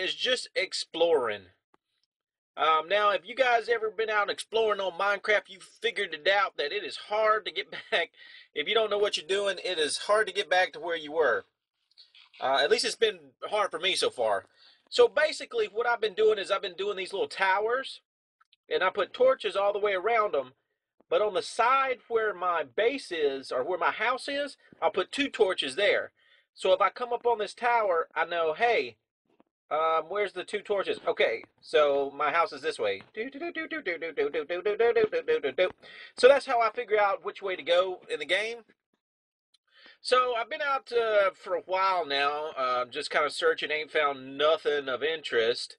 is just exploring. Um, now, if you guys ever been out exploring on Minecraft, you've figured it out that it is hard to get back. If you don't know what you're doing, it is hard to get back to where you were. Uh, at least it's been hard for me so far. So basically, what I've been doing is I've been doing these little towers, and I put torches all the way around them but on the side where my base is, or where my house is, I'll put two torches there. So if I come up on this tower, I know, hey, um, where's the two torches? Okay, so my house is this way. So that's how I figure out which way to go in the game. So I've been out uh, for a while now, uh, just kind of searching, ain't found nothing of interest.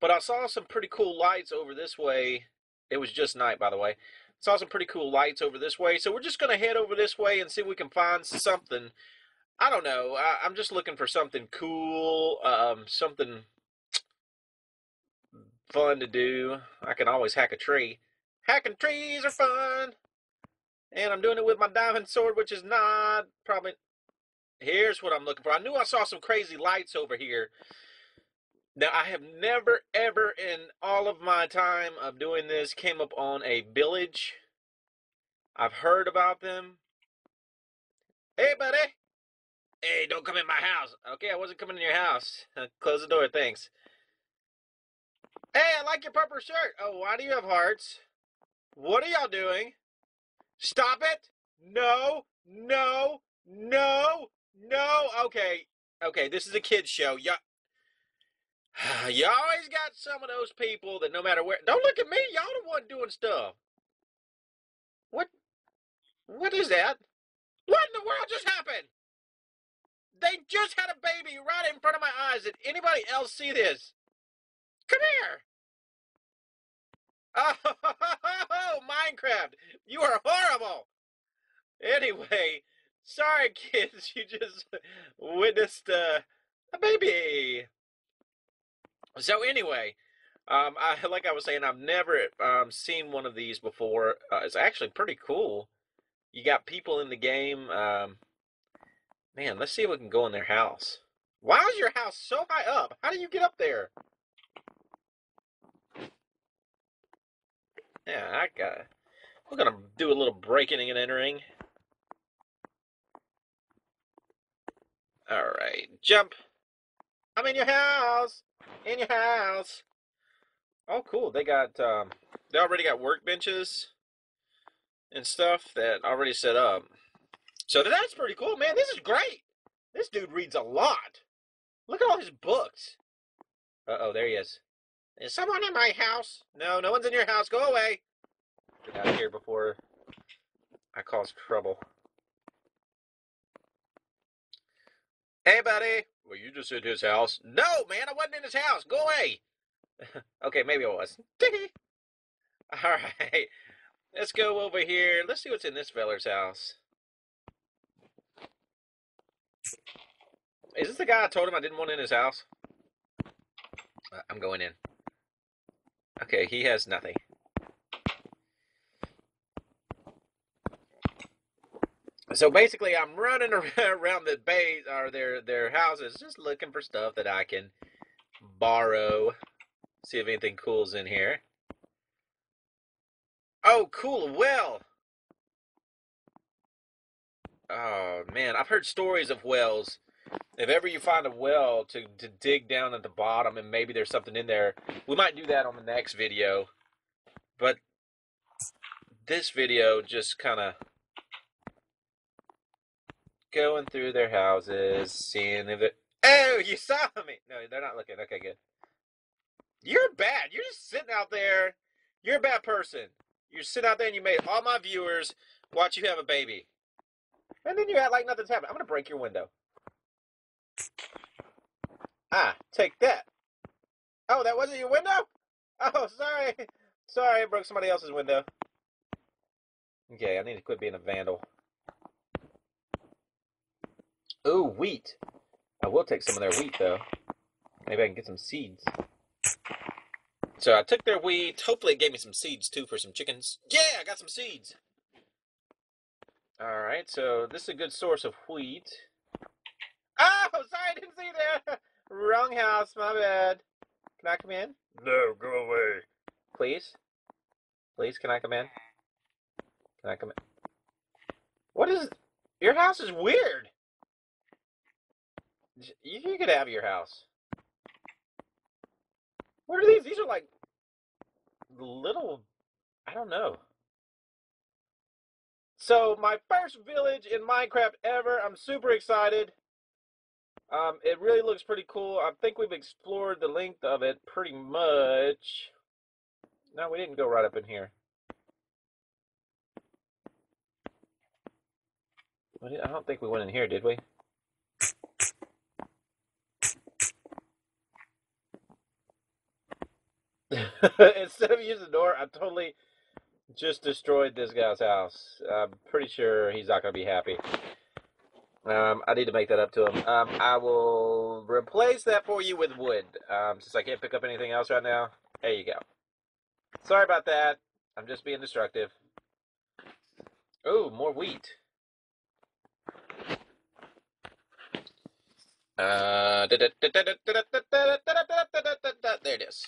But I saw some pretty cool lights over this way. It was just night, by the way. Saw some pretty cool lights over this way. So we're just going to head over this way and see if we can find something. I don't know. I, am just looking for something cool, um, something fun to do. I can always hack a tree. Hacking trees are fun. And I'm doing it with my diamond sword, which is not probably... Here's what I'm looking for. I knew I saw some crazy lights over here. Now, I have never, ever in all of my time of doing this came up on a village. I've heard about them. Hey, buddy. Hey, don't come in my house. Okay, I wasn't coming in your house. Close the door, thanks. Hey, I like your purple shirt. Oh, why do you have hearts? What are y'all doing? Stop it! No, no, no, no. Okay, okay, this is a kid's show. Y'all, you always got some of those people that no matter where don't look at me, y'all the one doing stuff. What what is that? What in the world just happened? They just had a baby right in front of my eyes. Did anybody else see this? Come here. Oh, Minecraft, you are horrible. Anyway, sorry kids, you just witnessed uh, a baby. So anyway, um, I like I was saying, I've never um, seen one of these before. Uh, it's actually pretty cool. You got people in the game. Um, man, let's see if we can go in their house. Why is your house so high up? How do you get up there? Yeah, I got. We're gonna do a little breaking and entering. All right, jump. I'm in your house in your house. Oh, cool. They got, um, they already got workbenches and stuff that already set up. So that's pretty cool, man. This is great. This dude reads a lot. Look at all his books. Uh oh, there he is. Is someone in my house? No, no one's in your house. Go away. Get out of here before I cause trouble. Hey, buddy. Well, you just in his house. No, man, I wasn't in his house. Go away. okay, maybe I was. All right. Let's go over here. Let's see what's in this feller's house. Is this the guy I told him I didn't want in his house? Uh, I'm going in. Okay, he has nothing. so basically, I'm running around the base or their their houses, just looking for stuff that I can borrow. See if anything cool's in here. Oh, cool. A well. Oh man, I've heard stories of wells. If ever you find a well to, to dig down at the bottom and maybe there's something in there, we might do that on the next video. But this video just kind of going through their houses, seeing if it. Oh, you saw me! No, they're not looking. Okay, good. You're bad. You're just sitting out there. You're a bad person. You're sitting out there and you made all my viewers watch you have a baby. And then you act like nothing's happened. I'm going to break your window. Ah, take that. Oh, that wasn't your window? Oh, sorry. Sorry, I broke somebody else's window. Okay, I need to quit being a vandal. Ooh, wheat. I will take some of their wheat, though. Maybe I can get some seeds. So I took their wheat. Hopefully it gave me some seeds, too, for some chickens. Yeah, I got some seeds. All right, so this is a good source of wheat. Oh, sorry, I didn't see that. Wrong house, my bad. Can I come in? No, go away. Please? Please, can I come in? Can I come in? What is... Your house is weird. You, you could have your house. What are these? These are like little... I don't know. So, my first village in Minecraft ever. I'm super excited. Um, it really looks pretty cool. I think we've explored the length of it pretty much. No, we didn't go right up in here. I don't think we went in here, did we? Instead of using the door, I totally just destroyed this guy's house. I'm pretty sure he's not going to be happy. Um, I need to make that up to him. Um, I will replace that for you with wood. Um, since I can't pick up anything else right now. There you go. Sorry about that. I'm just being destructive. Oh, more wheat. Uh, there it is.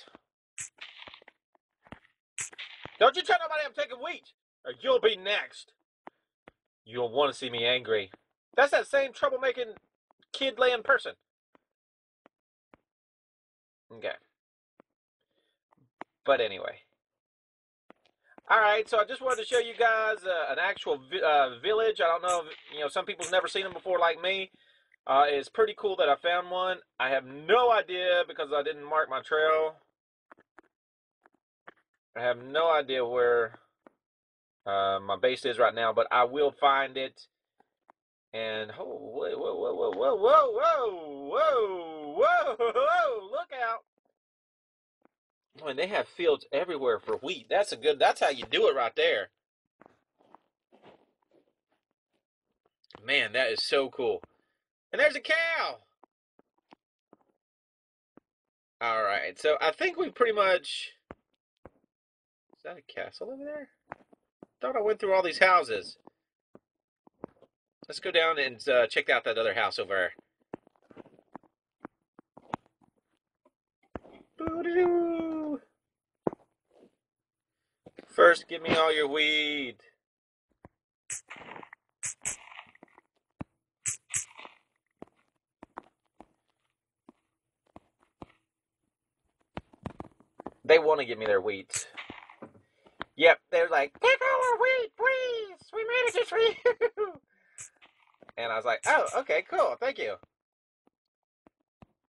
Don't you tell nobody I'm taking wheat, or you'll be next. You'll want to see me angry. That's that same troublemaking kid laying person. Okay. But anyway. Alright, so I just wanted to show you guys uh, an actual vi uh, village. I don't know if, you know, some people's never seen them before like me. Uh, it's pretty cool that I found one. I have no idea because I didn't mark my trail. I have no idea where uh, my base is right now, but I will find it and oh, whoa, whoa, whoa, whoa, whoa, whoa, whoa, whoa, whoa, whoa, look out. Man, they have fields everywhere for wheat. That's a good, that's how you do it right there. Man, that is so cool. And there's a cow. All right, so I think we pretty much. Is that a castle over there? Thought I went through all these houses. Let's go down and uh, check out that other house over there. First, give me all your weed. They want to give me their wheat. Yep, they're like, take our wheat, please. We made it for you. And I was like, oh, okay, cool, thank you.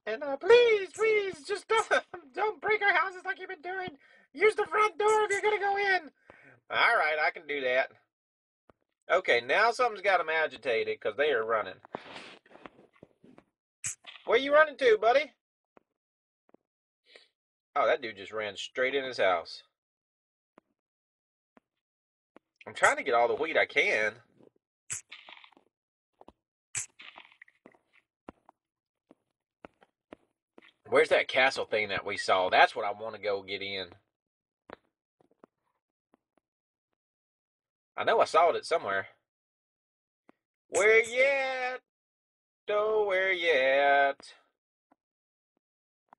And uh, please, please, just don't, don't break our houses like you've been doing. Use the front door if you're to go in. All right, I can do that. Okay, now something's got them agitated because they are running. Where you running to, buddy? Oh, that dude just ran straight in his house. I'm trying to get all the wheat I can. Where's that castle thing that we saw? That's what I want to go get in. I know I saw it somewhere. Where yet? Oh, where yet?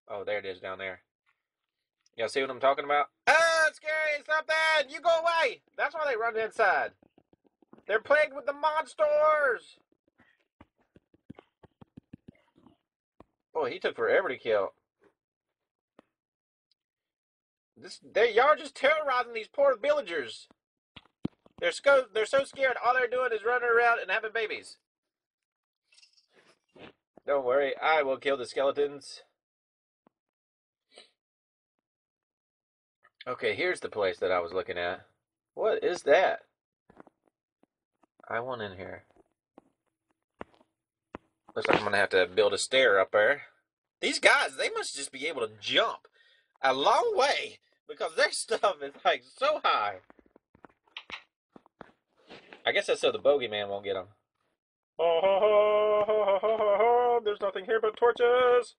Oh, there it is down there. Y'all see what I'm talking about? Ah, it's scary. Stop that. You go away. That's why they run inside. They're plagued with the monsters. Boy, he took forever to kill. This, they, y'all are just terrorizing these poor villagers. They're so, they're so scared. All they're doing is running around and having babies. Don't worry, I will kill the skeletons. Okay, here's the place that I was looking at. What is that? I want in here. Looks like I'm going to have to build a stair up there. These guys, they must just be able to jump a long way because their stuff is like so high. I guess that's so the bogeyman won't get them. Oh, there's nothing here but torches.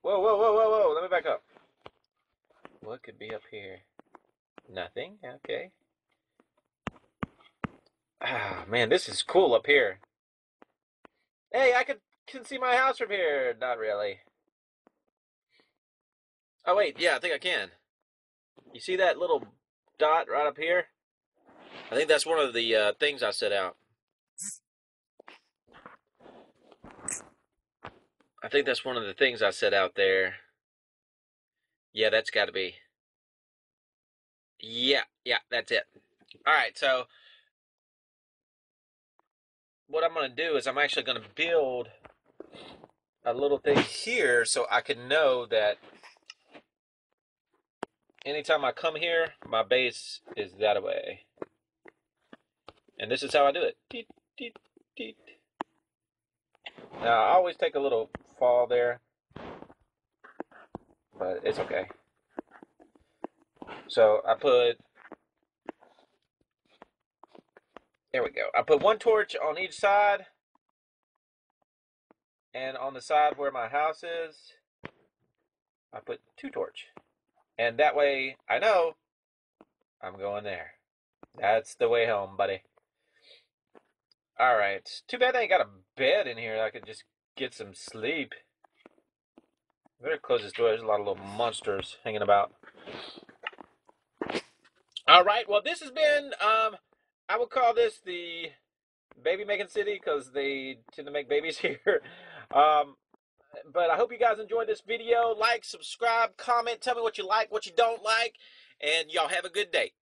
Whoa, whoa, whoa, whoa, whoa. Let me back up. What could be up here? Nothing. Okay. Ah, man, this is cool up here. Hey, I can can see my house from here. Not really. Oh wait, yeah, I think I can. You see that little dot right up here? I think that's one of the uh, things I set out. I think that's one of the things I set out there. Yeah, that's got to be. Yeah, yeah, that's it. All right, so what I'm going to do is I'm actually going to build a little thing here so I can know that anytime I come here, my base is that way. And this is how I do it. Deet, deet, deet. Now, I always take a little fall there, but it's okay. So I put, there we go. I put one torch on each side, and on the side where my house is, I put two torch. And that way I know I'm going there. That's the way home, buddy. All right. Too bad I ain't got a bed in here. I could just get some sleep. Better close this door. There's a lot of little monsters hanging about. All right. Well, this has been, um, I would call this the baby making city because they tend to make babies here. Um, but I hope you guys enjoyed this video. Like, subscribe, comment, tell me what you like, what you don't like, and y'all have a good day.